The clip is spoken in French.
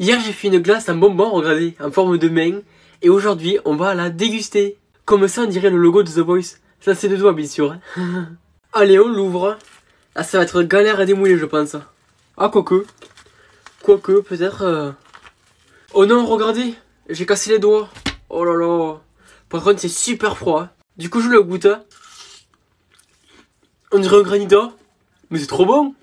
Hier j'ai fait une glace en bonbon, regardez, en forme de main. Et aujourd'hui on va la déguster. Comme ça on dirait le logo de The Voice. Ça c'est de doigts bien sûr. Hein. Allez on l'ouvre. Ah ça va être galère à démouler je pense. Ah quoique. Quoique peut-être... Euh. Oh non regardez. J'ai cassé les doigts. Oh là là. Par contre c'est super froid. Hein. Du coup je le goûte. Hein. On dirait un granita. Mais c'est trop bon.